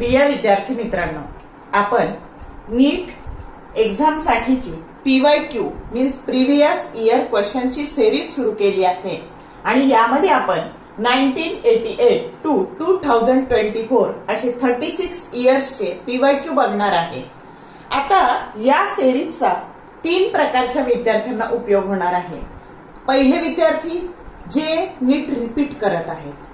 प्रिय विद्यार्थी मित्रांनो आपण नीट एक्झाम साठीची PY Q means previous year क्वेश्चनची series सुरू केली आहे. आणि यामध्ये आपण nineteen eighty eight to two thousand twenty four असे थर्टी सिक्स इयर्सचे पीवाय क्यू बघणार आहे. आता या सेरीजचा तीन प्रकारच्या विद्यार्थ्यांना उपयोग होणार आहे. पहिले विद्यार्थी जे नीट रिपीट करत आहेत.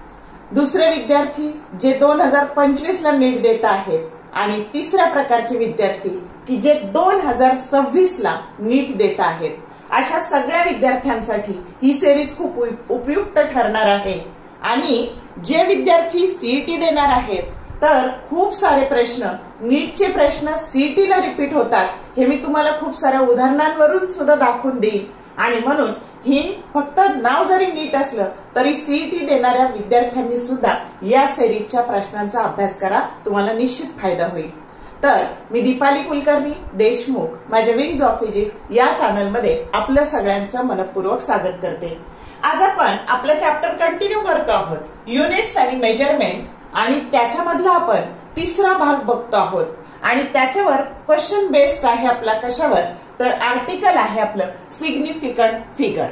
दुसरे विद्यार्थी जे दोन हजार पंचवीस ला नीट देत आहेत आणि तिसऱ्या प्रकारचे विद्यार्थी की जे दोन हजार सव्वीस ला नीट देत आहेत. अशा सगळ्या विद्यार्थ्यांसाठी ही सिरीज खूप उपयुक्त ठरणार आहे. आणि जे विद्यार्थी सीईटी देणार आहेत तर खूप सारे प्रश्न नीटचे प्रश्न सीईटीला रिपीट होतात. हे मी तुम्हाला खूप साऱ्या उदाहरणांवरून सुद्धा दाखवून देईन. आणि म्हणून ही फक्त नाव जरी नीट असलं तरी सीईटी देणाऱ्या विद्यार्थ्यांनी सुद्धा या सेरीजच्या प्रश्नांचा अभ्यास करा तुम्हाला निश्चित फायदा होईल. तर मी दीपाली कुलकर्णी देशमुख माझ्या विंग्ज ऑफ फिजिक्स या चॅनलमध्ये आपलं सगळ्यांचं मनपूर्वक स्वागत करते. आज आपण आपलं चॅप्टर कंटिन्यू करतो आहोत. युनिट्स आणि मेजरमेंट आणि त्याच्यामधला आपण तिसरा भाग बघतो आहोत. आणि त्याच्यावर क्वेश्चन बेस्ड आहे आपला कशावर? तर आर्टिकल आहे आपलं significant figure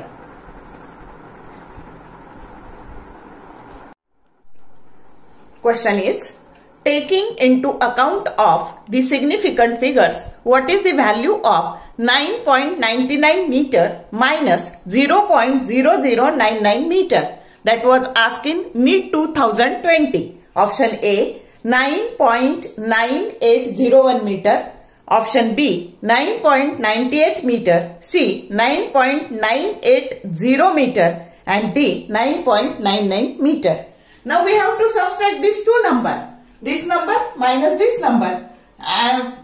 Question is, taking into account of the significant figures, what is the value of 9.99 meter minus 0.0099 meter? That was asked in NEET 2020. Option A, 9.9801 meter. Option B, 9.98 meter. C, 9.980 meter. And D, 9.99 meter. Now we have to subtract these two number. this number minus this number and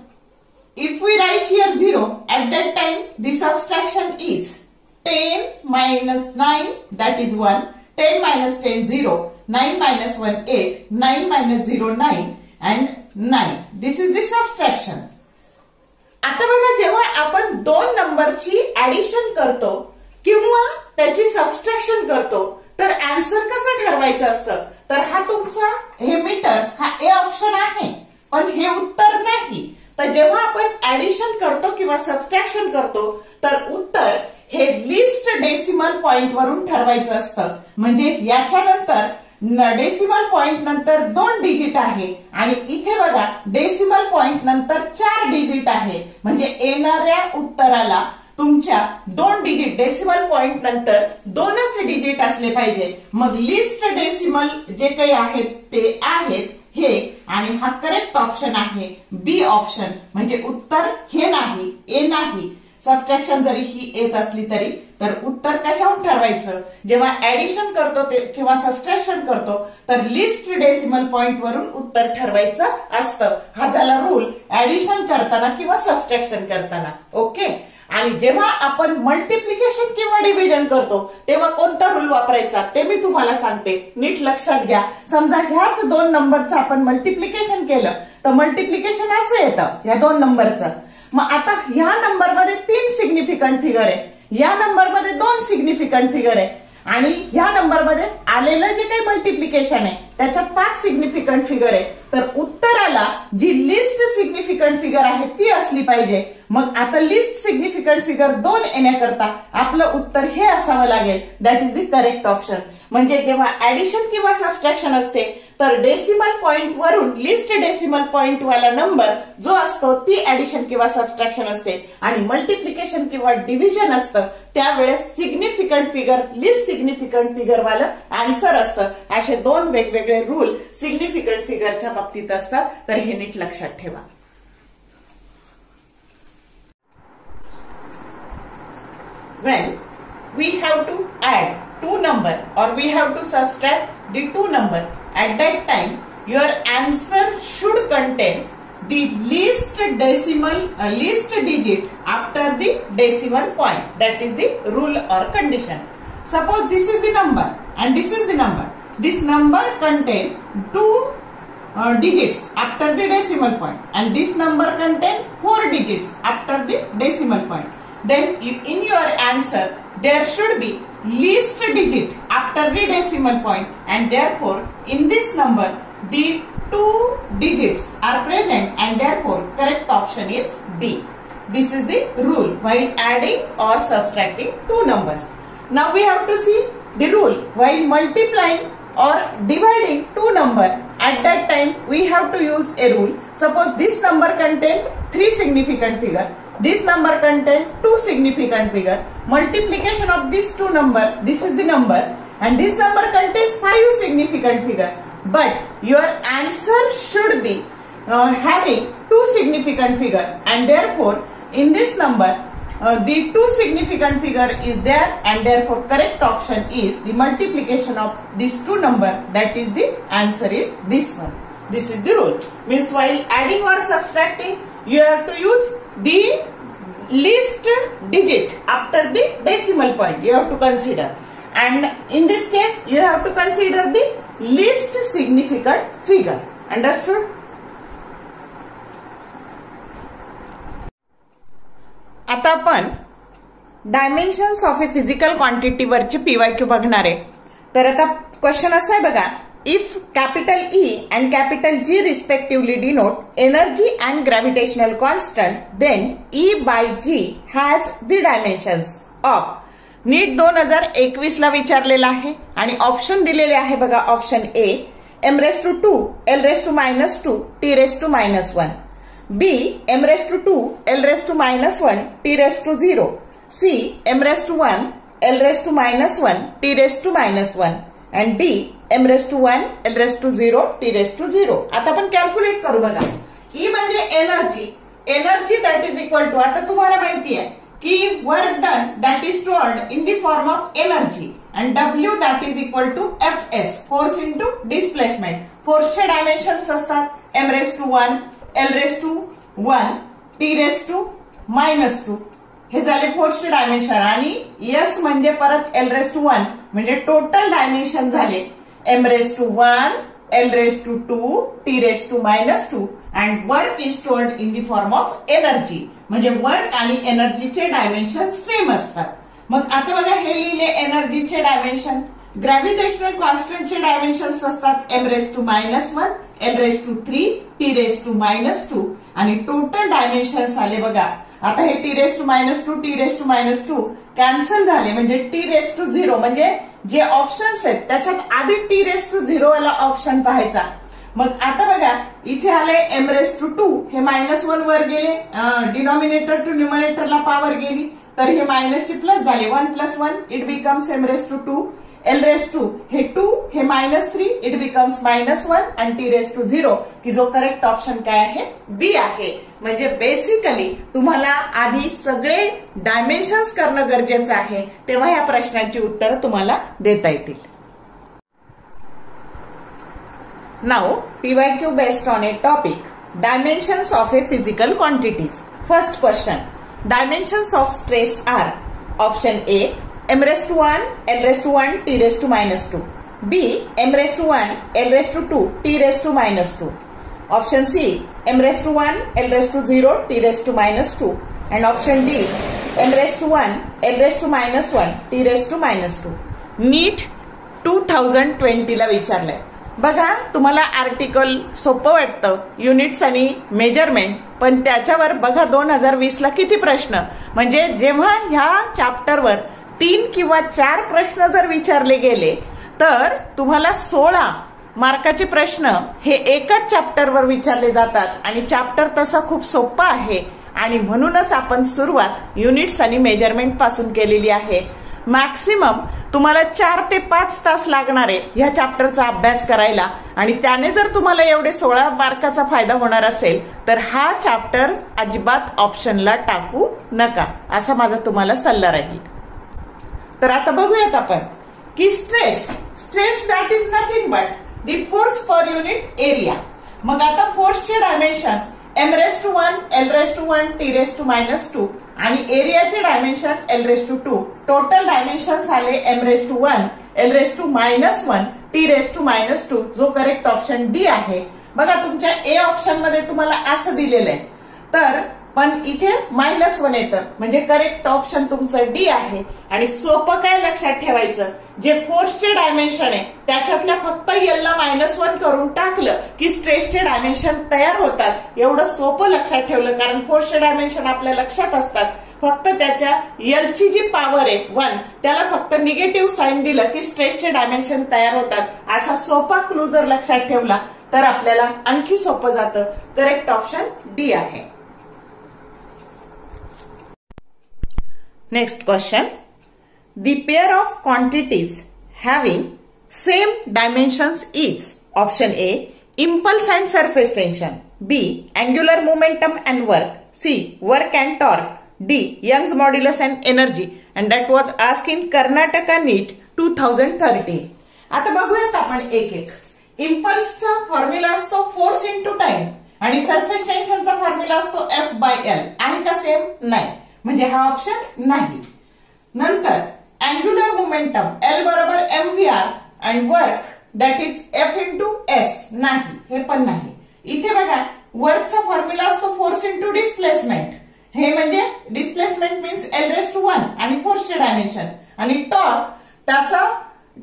if we write here 0 at that time the subtraction is 10 minus 9 that is 1 10 minus 10 0 9 minus 1 8 9 minus 0 9 and 9 this is the subtraction आता बघा जेव्हा आपण दोन नंबरची addition करतो किंवा त्याची subtraction करतो तर अँसर कसं ठरवायचं असतं तर हा तुमचा हे मीटर हा ए ऑप्शन आहे. पण हे उत्तर नाही. तर जेव्हा आपण ऍडिशन करतो किंवा सबस्ट्रॅक्शन करतो तर उत्तर हे लिस्ट डेसिमल पॉइंट वरून ठरवायचं असतं. म्हणजे याच्यानंतर डेसिमल पॉइंट नंतर दोन डिजिट आहे. आणि इथे बघा डेसिमल पॉइंट नंतर चार डिजिट आहे. म्हणजे येणाऱ्या उत्तराला तुमच्या दोन डिजिट डेसिमल पॉइंट नंतर दोनच डिजिट असले पाहिजे. मग लिस्ट डेसिमल जे काही आहेत ते आहेत हे आणि हा करेक्ट ऑप्शन आहे बी ऑप्शन म्हणजे उत्तर हे नाही ए नाही. सबस्ट्रॅक्शन जरी ही येत असली तरी तर उत्तर कशाहून ठरवायचं? जेव्हा ऍडिशन करतो ते किंवा सबस्ट्रॅक्शन करतो तर लिस्ट डेसिमल पॉइंट वरून उत्तर ठरवायचं असतं. हा झाला रूल ऍडिशन करताना किंवा सबस्ट्रॅक्शन करताना. ओके आणि जेव्हा आपण मल्टिप्लिकेशन किंवा डिव्हिजन करतो तेव्हा कोणता रूल वापरायचा ते मी तुम्हाला सांगते. नीट लक्षात घ्या. समजा ह्याच दोन नंबरचं आपण मल्टिप्लिकेशन केलं तर मल्टिप्लिकेशन असं येतं ह्या दोन नंबरचं मग आता ह्या नंबरमध्ये तीन सिग्निफिकंट फिगर आहे. या नंबरमध्ये दोन सिग्निफिकंट फिगर आहे. आणि ह्या नंबरमध्ये आलेलं जे काही मल्टिप्लिकेशन आहे त्याच्यात पाच सिग्निफिकंट फिगर आहे. तर उत्तराला जी लिस्ट सिग्निफिकंट फिगर आहे ती असली पाहिजे. मग आता लिस्ट सिग्निफिकंट फिगर दोन येण्याकरता आपलं उत्तर हे असावं लागेल. That is the correct option म्हणजे जेव्हा ऍडिशन किंवा सबस्ट्रॅक्शन असते तर डेसिमल पॉइंट वरून लिस्ट डेसिमल पॉइंट वाला नंबर जो असतो ती ऍडिशन किंवा सबस्ट्रॅक्शन असते. आणि मल्टिप्लिकेशन किंवा डिव्हिजन असतं त्यावेळेस significant figure least significant figure वालं आन्सर असतं. असे दोन वेगवेगळे रूल सिग्निफिकंट फिगरच्या बाबतीत असतात. तर हे नीट लक्षात ठेवा. When we have to add two number or we have to subtract the two number. At that time your answer should contain the least decimal uh, least digit after the decimal point. That is the rule or condition. Suppose this is the number and this is the number. This number contains two uh, digits after the decimal point and this number contains four digits after the decimal point. Then in your answer there should be least digit after the decimal point and therefore in this number the two digits are present and therefore correct option is B. This is the rule while adding or subtracting two numbers. Now we have to see the rule while multiplying or dividing two number at that time we have to use a rule suppose this number contains three significant figure this number contain two significant figure multiplication of these two number this is the number and this number contains five significant figure but your answer should be uh, having two significant figure and therefore in this number uh, the two significant figure is there and therefore correct option is the multiplication of these two number that is the answer is this one. This is the rule. Means while adding or subtracting you have to use the least digit after the decimal point you have to consider and in this case you have to consider the least significant figure. Understood? आता आपण dimensions of a physical quantity PY Q बघणार आहे तर आता question असा आहे बघा if capital E and capital G respectively denote energy and gravitational constant then E by G has the dimensions of NEET दोन हजार एकवीस ला विचारलेला आहे आणि ऑप्शन दिलेले आहे बघा option A M raise to two L raise to minus two T raise to minus one B M raise to two L raise to minus one T raise to zero C M raise to one L raise to minus one T raise to minus one and D M raise to one L raise to zero T raise to zero आता आपण calculate करू बघा. E म्हणजे energy energy that is equal to आता तुम्हाला माहिती आहे की work done that is stored in the form of energy and W that is equal to F S force into displacement फोर्सचे डायमेन्शन्स असतात. M raise to one L raise to one T raise to minus two हे झाले फोर्सचे dimension आणि S म्हणजे परत L race to one. म्हणजे total dimension झाले. M raise to one L raise to two T raise to minus two. And work is stored in the form of energy म्हणजे work आणि एनर्जीचे dimension same असतात. मग आता बघा हे लिहिले एनर्जीचे डायमेन्शन. ग्रॅव्हिटेशनल कॉन्स्टंटचे डायमेन्शन असतात. M raise to minus one L raise to three T raise to minus two आणि टोटल डायमेन्शन आले बघा. आता हे T raise to minus two T raise to minus two cancel झाले म्हणजे टी रेस टू झिरो म्हणजे जे options आहेत त्याच्यात आधी टी रेस टू झिरो वाला ऑप्शन पाहायचा. मग आता बघा इथे आले एम रेस टू टू हे मायनस वन वर गेले डिनॉमिनेटर टू न्युमिनेटरला पॉवर गेली तर हे मायनसची प्लस झाले. One plus one it becomes M raise to two L raise to हे टू हे minus three it becomes minus one आणि टी रेस टू झिरो की जो करेक्ट ऑप्शन काय आहे? बी आहे. म्हणजे बेसिकली तुम्हाला आधी सगळे डायमेन्शन्स करणं गरजेचं आहे तेव्हा या प्रश्नांची उत्तरं तुम्हाला देता येतील. नाव PY Q based on a topic dimensions of a physical quantities first question dimensions of stress are option A m raised to 1, l raised to 1, t raised to minus 2. B, m raised to 1, l raised to 2, t raised to minus 2. Option C, m raised to 1, l raised to 0, t raised to minus 2. And option D, m raised to 1, l raised to minus 1, t raised to minus 2. NEET two thousand ट्वेंटीला विचारलंय बघा तुम्हाला article सोपं वाटतं units आणि measurement पण त्याच्यावर बघा दोन हजार वीस ला किती प्रश्न म्हणजे जेव्हा ह्या चॅप्टरवर तीन किंवा चार प्रश्न जर विचारले गेले तर तुम्हाला सोळा मार्काचे प्रश्न हे एकाच चॅप्टरवर विचारले जातात. आणि चॅप्टर तसा खूप सोपा आहे. आणि म्हणूनच आपण सुरुवात युनिट्स आणि मेजरमेंटपासून केलेली आहे. मॅक्सिमम तुम्हाला चार ते पाच तास लागणार आहे ह्या चॅप्टरचा अभ्यास करायला. आणि त्याने जर तुम्हाला एवढे सोळा मार्काचा फायदा होणार असेल तर हा चॅप्टर अजिबात ऑप्शनला टाकू नका. असा माझा तुम्हाला सल्ला राहील. तर आता बघूयात आपण की stress stress that is nothing but the force per unit area मग आता फोर्सचे dimension M raise to one L raise to one T raise to minus two आणि एरियाचे dimension L raise to two total dimension आले M raise to one L raise to minus one T raise to minus two जो correct option D आहे. बघा तुमच्या ए ऑप्शनमध्ये तुम्हाला असं दिलेलं आहे. तर पण इथे मायनस वन येतं. म्हणजे करेक्ट ऑप्शन तुमचं डी आहे. आणि सोपं काय लक्षात ठेवायचं? जे फोर्सचे डायमेन्शन आहे त्याच्यातल्या फक्त एलला मायनस वन करून टाकलं की स्ट्रेसचे डायमेन्शन तयार होतात. एवढं सोपं लक्षात ठेवलं कारण फोर्सचे डायमेन्शन आपल्या लक्षात असतात. फक्त त्याच्या एलची जी पॉवर आहे वन त्याला फक्त निगेटिव्ह साईन दिलं की स्ट्रेसचे डायमेन्शन तयार होतात. असा सोपा क्लू जर लक्षात ठेवला तर आपल्याला आणखी सोपं जातं. करेक्ट ऑप्शन डी आहे. Next question. The pair of quantities having same dimensions is option A impulse and surface tension B angular momentum and work C work and torque D Young's modulus and energy and that was asked in Karnataka NEET 2013 आता बघूयात आपण एक एक इम्पल्सचा formula असतो force into time आणि surface टेन्शनचा formula असतो एफ बाय एल आहे का सेम नाही म्हणजे हा ऑप्शन नाही. नंतर अँग्युलर मोमेंटम एल बरोबर M V R and work that is F into S नाही. हे पण नाही. इथे बघा वर्कचा फॉर्म्युला असतो फोर्स इंटू डिस्प्लेसमेंट हे म्हणजे displacement means L raise to one आणि फोर्सचे डायमेन्शन आणि टॉर्क त्याचा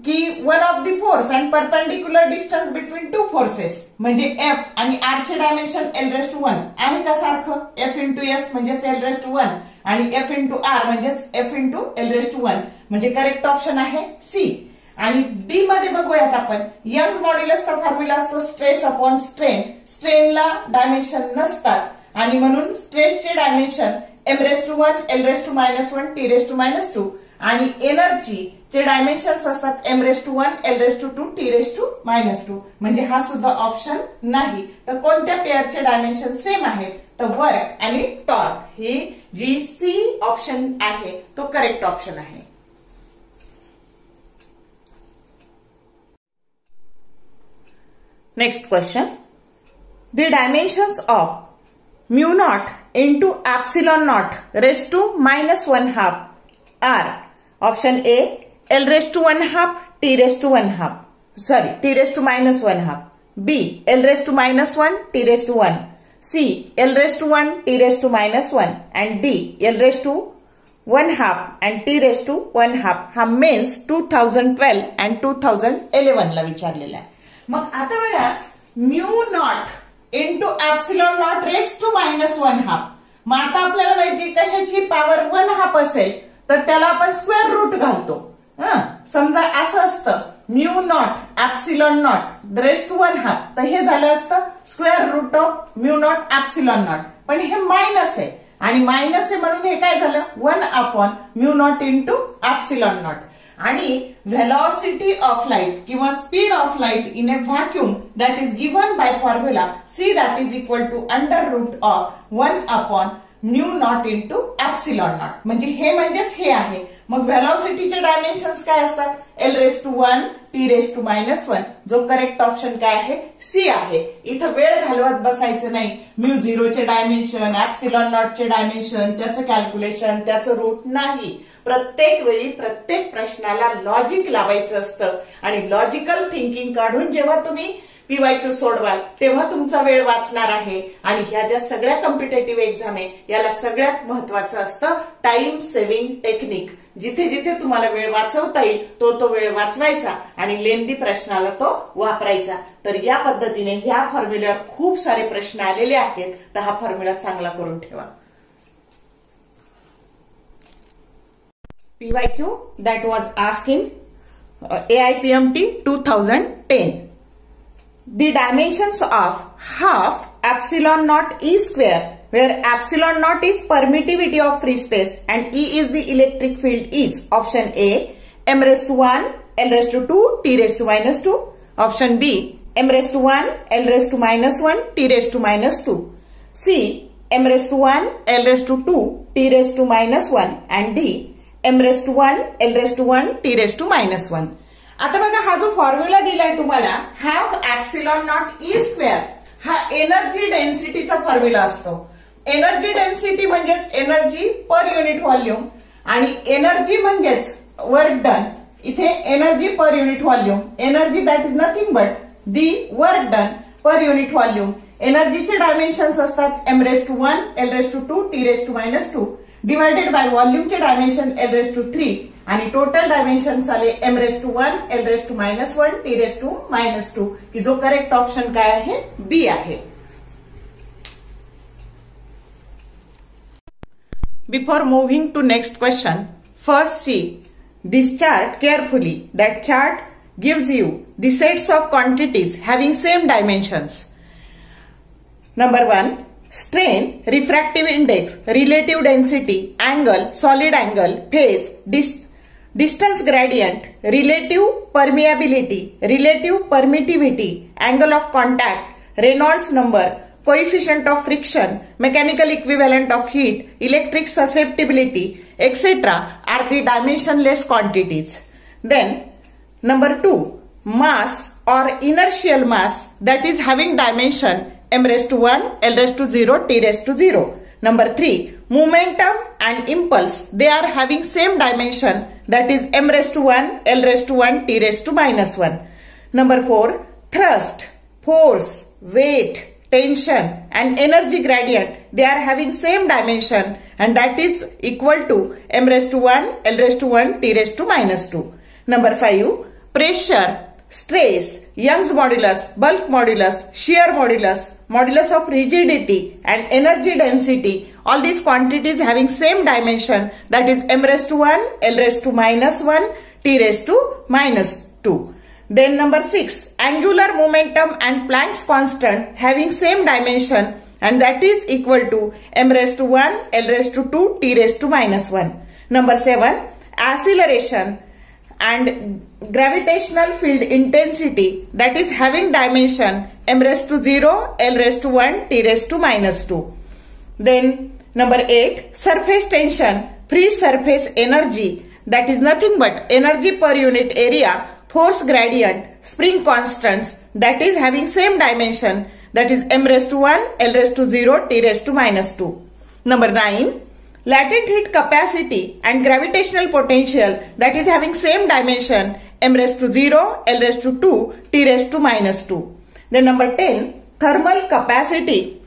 की one of the force and perpendicular distance between two forces म्हणजे एफ आणि आर चे डायमेन्शन एल रेस्ट वन आहे का सारखं? एफ इंटू एस म्हणजेच एल रेस्ट वन आणि एफ इंटू आर म्हणजेच F into L raise to one म्हणजे करेक्ट ऑप्शन आहे सी आणि डी मध्ये बघूयात आपण. यंग मॉड्युलसचा फॉर्म्युला असतो स्ट्रेस अपॉन स्ट्रेन स्ट्रेनला डायमेन्शन नसतात. आणि म्हणून स्ट्रेसचे dimension M raise to one L raise to minus one T raise to minus two आणि एनर्जी चे डायमेन्शन्स असतात M raise to one L raise to two T raise to minus two म्हणजे हा सुद्धा ऑप्शन नाही. तर कोणत्या पेअरचे dimension same आहेत? तर वर्क आणि टॉर्क ही जी सी ऑप्शन आहे तो करेक्ट ऑप्शन आहे. Next question the dimensions of mu nought into epsilon nought raise to minus one half are option A L raise to one half T raise to one half sorry T raise to minus one half B L raise to minus one T raise to one C L raise to one T raise to minus one and D L raise to one half and T raise to one half हा mains two thousand twelve and two thousand eleven ला विचारलेला आहे. मग आता बघा mu nought into epsilon nought raise to minus one half मग आता आपल्याला माहिती कशाची पॉवर वन हाफ असेल? तर त्याला आपण स्क्वेअर रूट घालतो. समजा असं असतं mu nought epsilon nought raise to one half तर हे झालं असतं square root of mu nought epsilon nought पण हे मायनस आहे. आणि मायनस आहे म्हणून हे काय झालं? One upon mu nought into epsilon nought आणि व्हेलॉसिटी ऑफ लाइट किंवा speed of light in a vacuum that is given by formula C that is equal to under root of one upon mu nought into epsilon nought म्हणजे हे म्हणजेच हे आहे. मग व्हेलॉसिटीचे dimensions काय असतात? L raise to one T raise to minus one जो correct option काय आहे? सी आहे. इथं वेळ घालवत बसायचं नाही. म्यू झिरोचे डायमेन्शन ऍप्सिलॉन नॉटचे डायमेन्शन त्याचं कॅल्क्युलेशन त्याचं रूट नाही. प्रत्येक वेळी प्रत्येक प्रश्नाला लॉजिक लावायचं असतं. आणि लॉजिकल थिंकिंग काढून जेव्हा तुम्ही पीवायक्यू सोडवाल तेव्हा तुमचा वेळ वाचणार आहे. आणि ह्या ज्या सगळ्या कॉम्पिटेटिव्ह एक्झाम आहे याला सगळ्यात महत्वाचं असतं टाइम सेव्हिंग टेक्निक जिथे जिथे तुम्हाला वेळ वाचवता येईल तो तो वेळ वाचवायचा आणि लेंदी प्रश्नाला तो वापरायचा. तर या पद्धतीने ह्या फॉर्म्युल्यावर खूप सारे प्रश्न आलेले आहेत तर हा फॉर्म्युला चांगला करून ठेवा. PYQ that was ask in AIPMT two thousand ten the dimensions of half epsilon naught e square where epsilon naught is permittivity of free space and E is the electric field is option A m raised to 1 L raised to 2 T raised to minus 2 option B m raised to 1 L raised to minus 1 T raised to minus 2 C m raised to 1 L raised to 2 T raised to minus 1 and D m raised to 1 L raised to 1 T raised to minus 1 आता बघा हा जो formula दिलाय तुम्हाला have epsilon nought E square हा energy डेन्सिटीचा formula असतो. Energy density म्हणजेच एनर्जी पर युनिट व्हॉल्यूम आणि एनर्जी म्हणजेच वर्क डन इथे energy per unit volume energy that is nothing but the work done per unit volume एनर्जीचे dimensions असतात M raise to one L raise to two T raise to minus two divided by व्हॉल्यूमचे dimension L raise to three आणि total dimension आले M raise to one L raise to minus one T raise to minus two की जो correct option काय आहे? B आहे. Before moving to next question first see this chart carefully that chart give you the sets of quantities having same dimensions number one strain refractive index relative density angle solid angle phase dist distance gradient, relative permeability, relative permittivity, angle of contact, Reynolds number, coefficient of friction, mechanical equivalent of heat, electric susceptibility, etc. are the dimensionless quantities. Then, number two, mass or inertial mass that is having dimension m raised to 1, l raised to 0, t raised to 0. Number three, momentum and impulse, they are having same dimension. That is m raised to 1, l raised to 1, t raised to minus 1. Number four, thrust, force, weight, tension and energy gradient they are having same dimension. And that is equal to m raised to 1 l raised to 1 t raised to minus 2 number 5 pressure stress young's modulus bulk modulus shear modulus modulus of rigidity and energy density all these quantities having same dimension that is m raised to 1 l raised to minus 1 t raised to minus 2 then number 6, angular momentum and Planck's constant having same dimension and that is equal to m raised to 1, l raised to 2, t raised to minus 1. Number 7, acceleration and gravitational field intensity that is having dimension m raised to 0, l raised to 1, t raised to minus 2. Then number 8, surface tension, free surface energy that is nothing but energy per unit area force gradient, spring constants that is having same dimension that is m raised to 1, l raised to 0, t raised to minus 2. Number 9. Latent heat capacity and gravitational potential that is having same dimension m raised to 0, l raised to 2, t raised to minus 2. Then number 10. Thermal capacity,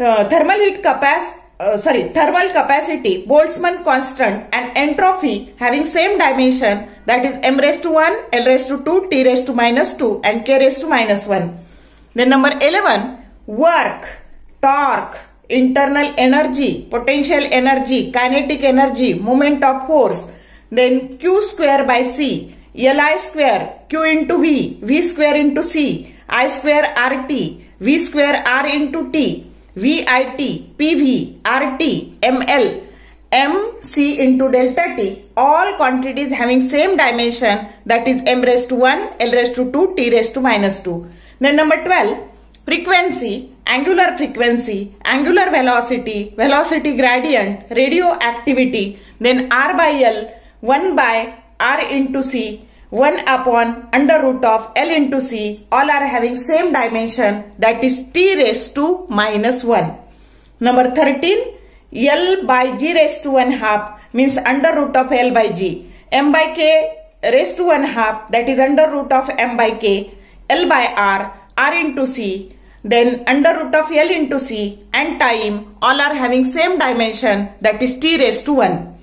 uh, thermal heat capacity uh, sorry, thermal capacity, Boltzmann constant and entropy having same dimension that is m raised to 1, l raised to 2, t raised to minus 2 and k raised to minus 1. Then number 11, work, torque, internal energy, potential energy, kinetic energy, moment of force, then q square by c, li square, q into v, v square into c, i square rt, v square r into t, VIT, PV, RT, ML, MC into delta T, all quantities having same dimension that is m raised to 1, L raised to 2, T raised to minus 2. Then number 12, frequency, angular frequency, angular velocity, velocity gradient, radioactivity, then R by L, 1 by R into C, 1 upon under root of L into C all are having same dimension that is T raised to minus 1. Number 13 L by G raised to 1 half means under root of L by G. M by K raised to 1 half that is under root of M by K. L by R R into C then under root of L into C and time all are having same dimension that is T raised to 1.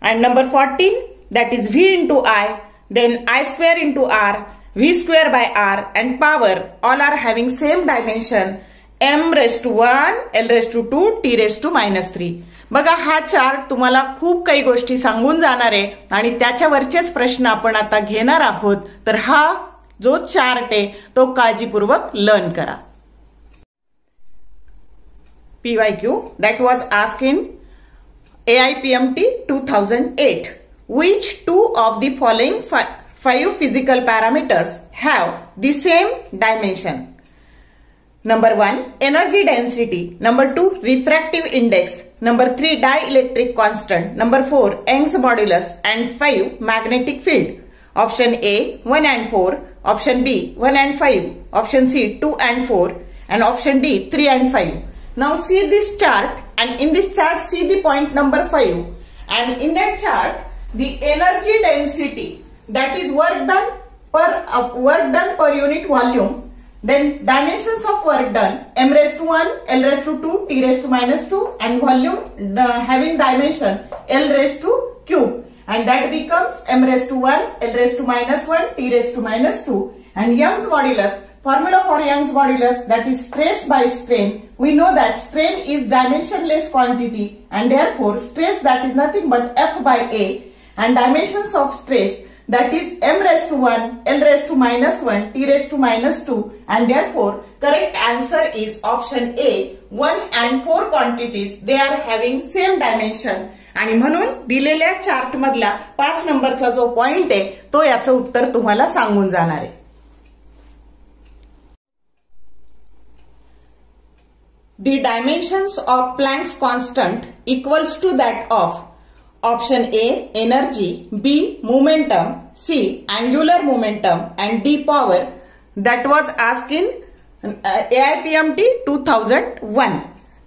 And number 14 that is V into I then I square into R, V square by R and power all are having same dimension m raised to 1, l raised to 2, t raised to minus 3. बघा हा chart तुम्हाला खूप काही गोष्टी सांगून जाणार आहे आणि त्याच्यावरचेच प्रश्न आपण आता घेणार आहोत तर हा जो चार्ट आहे तो काळजीपूर्वक लर्न करा PY that was ask in A I P M T two thousand eight Which two of the following five physical parameters have the same dimension? Number 1. Energy density. Number 2. Refractive index. Number 3. Dielectric constant. Number 4. Young's modulus. And 5. Magnetic field. Option A 1 and 4. Option B 1 and 5. Option C 2 and 4. And option D 3 and 5. Now see this chart and in this chart see the point number 5. And in that chart the energy density that is work done per uh, work done per unit volume then dimensions of work done m raised to 1 l raised to 2 t raised to minus 2 and volume uh, having dimension l raised to cube. And that becomes m raised to 1 l raised to minus 1 t raised to minus 2 and Young's modulus formula for Young's modulus that is stress by strain. We know that strain is dimensionless quantity and therefore stress that is nothing but f by a and dimensions of stress that is m raised to 1, l raised to minus 1, t raised to minus 2 and therefore correct answer is option A 1 and 4 quantities they are having same dimension आणि म्हणून दिलेल्या chart मधला पाच नंबरचा जो point आहे तो याचं उत्तर तुम्हाला सांगून जाणार आहे the dimensions of dimensions constant equals to that of option A energy B momentum C angular momentum and D power. That was ask in A I P M T two thousand one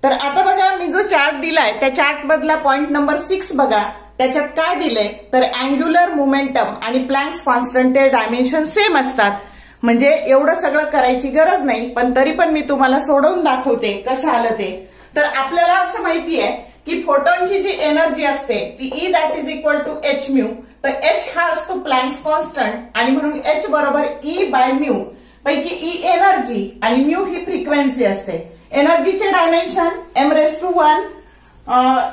तर आता बघा मी जो chart दिलाय त्या chart मधला point number six बघा. त्याच्यात काय दिलंय? तर अँग्युलर मोमेंटम आणि प्लॅन्क्स कॉन्स्टंटे डायमेन्शन सेम असतात. म्हणजे एवढं सगळं करायची गरज नाही पण तरी पण मी तुम्हाला सोडवून दाखवते कसं आलं ते. तर आपल्याला असं माहिती आहे की फोटॉनची जी एनर्जी असते ती E that is equal to H mu तर एच हा असतो प्लॅन्स कॉन्स्टंट आणि म्हणून एच बरोबर ई बाय म्यू पैकी ई एनर्जी आणि म्यू ही फ्रिक्वेन्सी असते. एनर्जीचे dimension M raise to one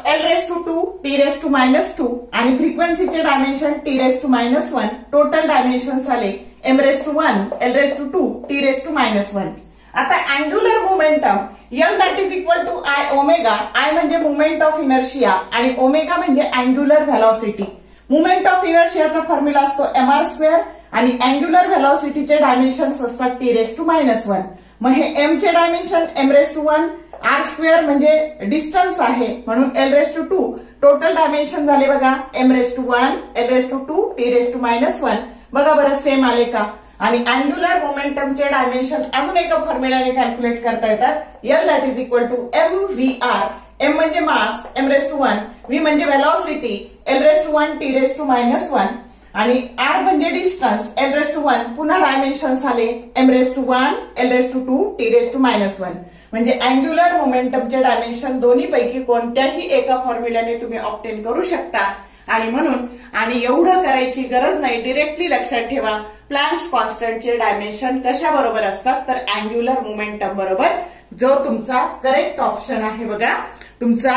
L raise to two T raise to minus two आणि फ्रिक्वेन्सीचे dimension T raise to minus one total dimension आले M raise to one L raise to two T raise to minus one आता angular momentum L that is equal to I omega I म्हणजे movement of inertia आणि omega म्हणजे angular velocity movement of इनर्शियाचा formula असतो M R square आणि angular व्हॅलॉसिटीचे dimensions असतात T raise to minus one मग हे एमचे dimension M raise to one R square म्हणजे डिस्टन्स आहे म्हणून L raise to two total dimension झाले बघा M raise to one L raise to two T raise to minus one बघा बरं same आले का? आणि अँग्युलर मोमेंटमचे डायमेन्शन अजून एका फॉर्म्युलाने कॅल्क्युलेट करता येतात. L that is equal to M V R M म्हणजे mass M raise to one V म्हणजे velocity L raise to one T raise to minus one आणि आर म्हणजे distance L raise to one पुन्हा dimension आले. M raise to one L raise to two T raise to minus one म्हणजे angular मोमेंटमचे dimension दोन्ही पैकी कोणत्याही एका फॉर्म्युल्याने तुम्ही ऑप्टेन करू शकता. आणि म्हणून आणि एवढं करायची गरज नाही. डिरेक्टली लक्षात ठेवा प्लॅन्स कॉन्स्टंटचे डायमेन्शन कशा बरोबर असतात? तर अँग्युलर मुमेंटम बरोबर. जो तुमचा करेक्ट ऑप्शन आहे बघा. तुमचा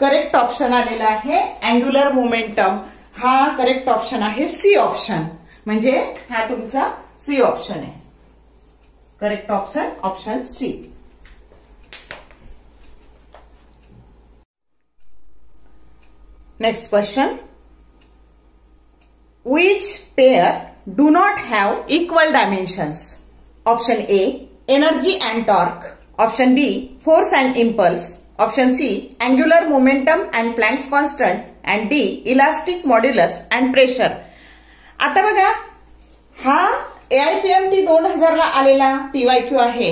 करेक्ट ऑप्शन आलेला आहे अँग्युलर मोमेंटम हा करेक्ट ऑप्शन आहे सी ऑप्शन म्हणजे हा तुमचा सी ऑप्शन आहे. Correct option option C Next question. Which pair do not have equal dimensions? Option A. Energy and torque. Option B. Force and impulse. Option C. Angular momentum and Planck's constant. And D. Elastic modulus and pressure. आता बघा हा एआयपीएमटी दोन हजारला आलेला PYQ आहे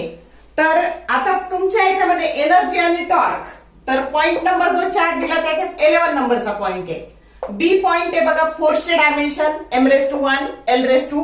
तर आता तुमच्या याच्यामध्ये एनर्जी आणि टॉर्क तर पॉईंट नंबर जो चार्ट दिला त्याच्यात इलेव्हन नंबरचा पॉईंट आहे. बी पॉईंट आहे बघा फोर्सचे dimension M raise to one L raise to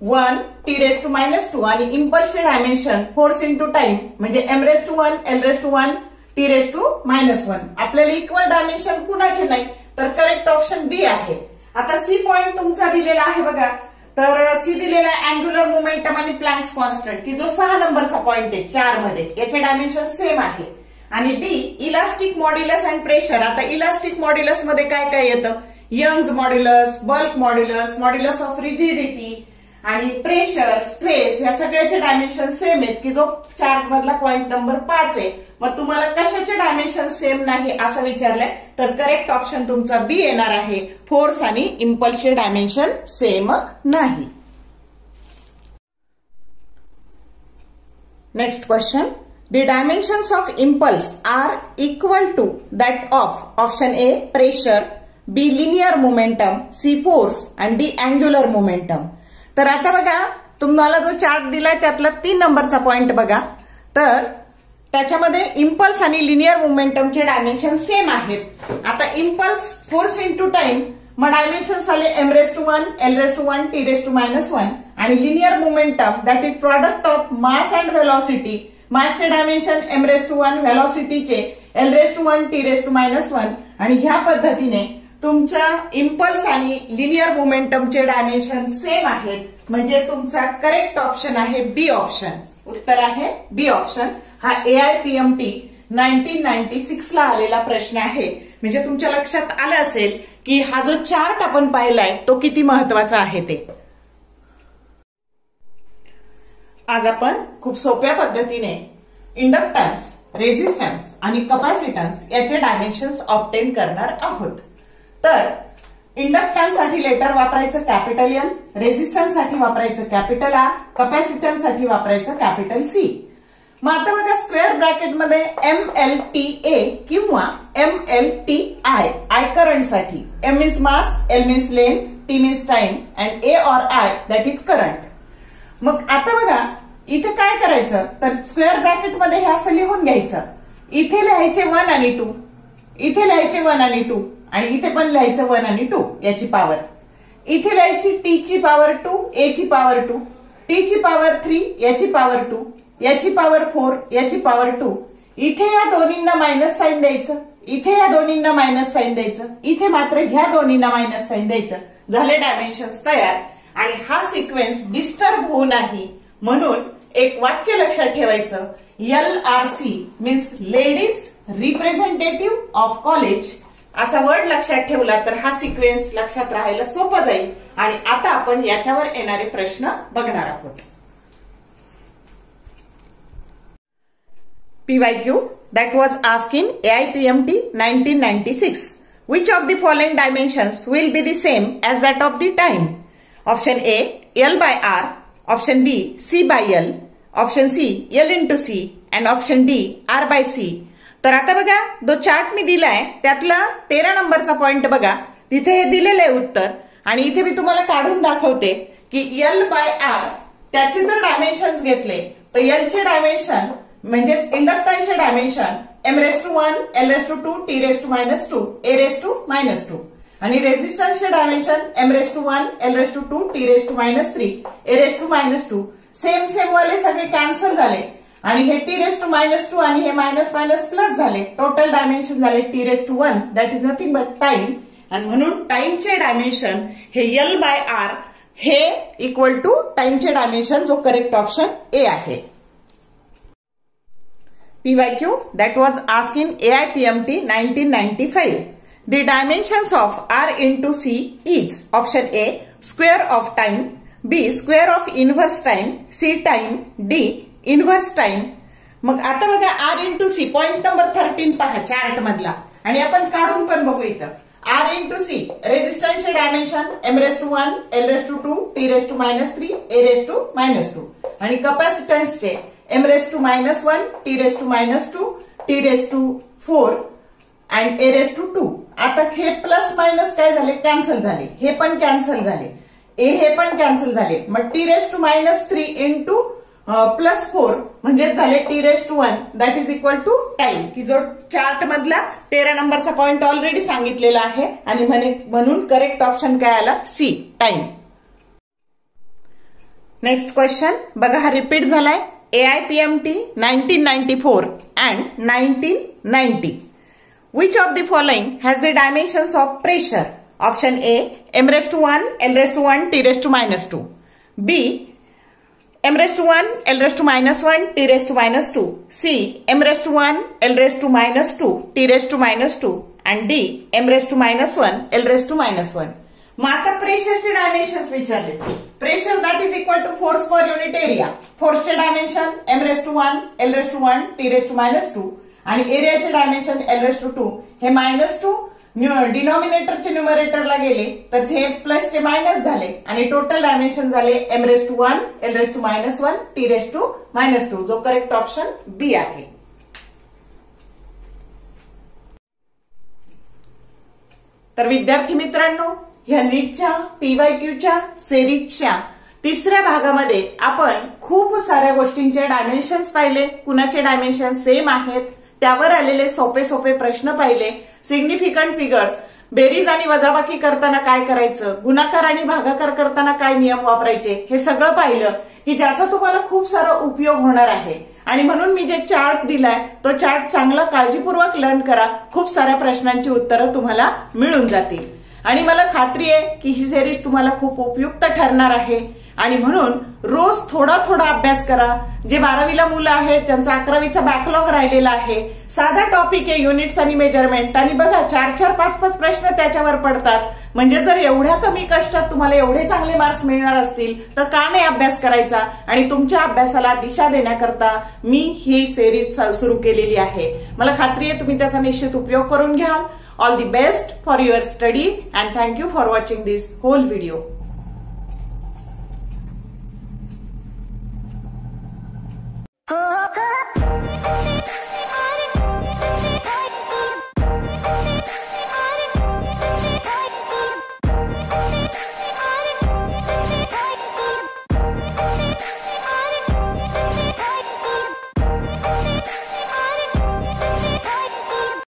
one T raise to minus two आणि इम्पल्सचे डायमेन्शन फोर्स इंटू टाइम म्हणजे M raise to one L raise to one T raise to minus one आपल्याला equal dimension कुणाचे नाही तर correct option B आहे. आता C point तुमचा दिलेला आहे बघा. तर सी दिलेला अँग्युलर मोमेंटम आणि प्लॅन्स कॉन्स्टंट की जो सहा नंबरचा पॉइंट आहे चारमध्ये याचे डायमेन्शन सेम आहे. आणि D elastic modulus and pressure आता इलास्टिक मॉड्युलसमध्ये काय काय येतं? Young's modulus bulk modulus modulus of rigidity आणि प्रेशर स्ट्रेस या सगळ्याचे डायमेन्शन सेम आहेत की जो चार्ट मधला पॉइंट नंबर पाच आहे. मग तुम्हाला कशाचे डायमेन्शन सेम नाही असं विचारलंय तर करेक्ट ऑप्शन तुमचा बी येणार आहे. फोर्स आणि इम्पल्सचे डायमेन्शन सेम नाही. Next question The dimensions of impulse are equal to that of option A pressure, B linear momentum, C force and D angular momentum. तर आता बघा तुम्हाला जो चार्ट दिलाय त्यातला तीन नंबरचा पॉइंट बघा. तर त्याच्यामध्ये इम्पल्स आणि लिनियर मोमेंटमचे डायमेन्शन सेम आहेत. आता इम्पल्स फोर्स इंटू टाइम मग डायमेन्शन आले M raise to one L raise to one T raise to minus one आणि linear momentum that is product of mass and velocity मासचे dimension M raise to one व्हेलॉसिटीचे L raise to one T raise to minus one आणि ह्या पद्धतीने तुमच्या impulse आणि linear मोमेंटमचे dimension same आहेत. म्हणजे तुमचा correct option आहे बी ऑप्शन उत्तर आहे बी ऑप्शन हा एआयपीएमटी नाईन्टीन नाईन्टी सिक्स ला आलेला प्रश्न आहे. म्हणजे तुमच्या लक्षात आलं असेल की हा जो चार्ट आपण पाहिलाय तो किती महत्त्वाचा आहे ते. आज आपण खूप सोप्या पद्धतीने इंडक्टन्स रेझिस्टन्स आणि कपॅसिटन्स याचे डायमेन्शन्स ऑप्टेन करणार आहोत. तर इंडक्टन्ससाठी लेटर वापरायचं कॅपिटल एल रेझिस्टन्ससाठी वापरायचं कॅपिटल आर कपॅसिटन्ससाठी वापरायचं कॅपिटल सी मग आता बघा स्क्वेअर ब्रॅकेटमध्ये एम एल टी ए किंवा M L T I I करंटसाठी M is mass L means length T means time and A or I that is current मग आता बघा इथे काय करायचं? तर स्क्वेअर ब्रॅकेटमध्ये हे असं लिहून घ्यायचं. इथे लिहायचे वन आणि टू इथे लिहायचे वन आणि टू आणि इथे पण लिहायचं वन आणि टू याची पॉवर इथे लिहायची टी ची पॉवर टू ए ची पॉवर टू टी ची पॉवर थ्री याची पॉवर टू याची पॉवर फोर याची पॉवर टू इथे या दोन्हींना मायनस साईन द्यायचं. इथे या दोन्हींना मायनस साईन द्यायचं. इथे मात्र ह्या दोन्हींना मायनस साईन द्यायचं. झाले डायमेन्शन्स तयार. आणि हा सिक्वेन्स डिस्टर्ब होऊ नाही. म्हणून एक वाक्य लक्षात ठेवायचं L R C means ladies representative of college असा वर्ड लक्षात ठेवला तर हा सिक्वेन्स लक्षात राहायला सोपं जाईल आणि आता आपण याच्यावर येणारे प्रश्न बघणार आहोत PYQ that was asked in AIPMT 1996. Which of the following dimensions will be the same as that of the time? Option A, L by R. Option B C by L option C L into C and option D R by C. तर आता बघा जो chart मी दिलाय त्यातला तेरा नंबरचा point बघा. तिथे हे दिलेलं आहे उत्तर. आणि इथे मी तुम्हाला काढून दाखवते की एल बाय आर त्याचे जर डायमेन्शन घेतले तर एलचे डायमेन्शन म्हणजेच इंडक्टन्सचे dimension M raise to one L raise to two T raise to minus two A raise to minus two आणि रेझिस्टन्सचे dimension M raise to one L raise to two T raise to minus three A raise to minus two same same वाले सगळे cancel झाले. आणि हे T raise to minus two आणि हे minus minus plus झाले. टोटल डायमेन्शन झाले T raise to one that is nothing but time आणि म्हणून टाइमचे डायमेन्शन हे एल बाय आर हे इक्वल टू टाइमचे डायमेन्शन जो करेक्ट ऑप्शन ए आहे. PY Q that was ask in AIPMT nineteen ninety five The dimensions of R into C is option A square of time, B square of inverse time, C time, D inverse time. मग आता बघा R into C point number thirteen पहा chart मधला. आणि आपण काढून पण बघू इथं. R into C रेजिस्टन्सचे dimension M raise to one L raise to two T raise to minus three A raise to minus two आणि कपॅसिटन्सचे M raise to minus one T raise to minus two T raise to four and A raise to two आता हे plus minus काय झाले? Cancel झाले. हे पण cancel झाले. ए हे पण कॅन्सल झाले. मग T raise to minus three in two plus four म्हणजे झाले T raise to one that is equal to time की जो चार्ट मधला तेरा नंबरचा पॉइंट ऑलरेडी सांगितलेला आहे आणि म्हणून करेक्ट ऑप्शन काय आला? सी टाइम नेक्स्ट क्वेश्चन बघा हा रिपीट झालाय. AIPMT nineteen ninety four and nineteen ninety Which of the following has the dimensions of pressure? Option A, m raised to 1, l raised to 1, t raised to minus 2. B, m raised to 1, l raised to minus 1, t raised to minus 2. C, m raised to 1, l raised to minus 2, t raised to minus 2. And D, m raised to minus 1, l raised to minus 1. मग आता प्रेशरचे dimensions विचारले pressure that is equal to force per unit area फोर्सचे dimension M raise to one L raise to one T raise to minus two आणि एरियाचे dimension L raise to two हे minus two डिनॉमिनेटरचे न्युमरेटरला गेले तर हे प्लसचे मायनस झाले. आणि टोटल डायमेन्शन झाले M raise to one L raise to minus one T raise to minus two जो करेक्ट ऑप्शन बी आहे. तर विद्यार्थी मित्रांनो ह्या नीटच्या पीवायक्यूच्या सेरीजच्या तिसऱ्या भागामध्ये आपण खूप साऱ्या गोष्टींचे डायमेन्शन्स पाहिले. कुणाचे डायमेन्शन सेम आहेत? त्यावर आलेले सोपे सोपे प्रश्न पाहिले. सिग्निफिकंट फिगर्स बेरीज आणि वजाबाकी करताना काय करायचं? गुणाकार आणि भागाकार करताना काय नियम वापरायचे? हे सगळं पाहिलं की ज्याचा तुम्हाला खूप सारा उपयोग होणार आहे. आणि म्हणून मी जे चार्ट दिलाय तो चार्ट चांगला काळजीपूर्वक लर्न करा. खूप साऱ्या प्रश्नांची उत्तरं तुम्हाला मिळून जातील. आणि मला खात्री आहे की ही सिरीज तुम्हाला खूप उपयुक्त ठरणार आहे. आणि म्हणून रोज थोडा थोडा अभ्यास करा. जे बारावीला मुलं आहेत ज्यांचा अकरावीचा बॅकलॉग राहिलेला आहे साधा टॉपिक आहे युनिट्स आणि मेजरमेंट आणि बघा चार चार पाच पाच प्रश्न त्याच्यावर पडतात. म्हणजे जर एवढ्या कमी कष्टात तुम्हाला एवढे चांगले मार्क्स मिळणार असतील तर का नाही अभ्यास करायचा? आणि तुमच्या अभ्यासाला दिशा देण्याकरता मी ही सिरीज सुरू केलेली आहे. मला खात्री आहे तुम्ही त्याचा निश्चित उपयोग करून घ्याल. All the best for your study and thank you for watching this whole video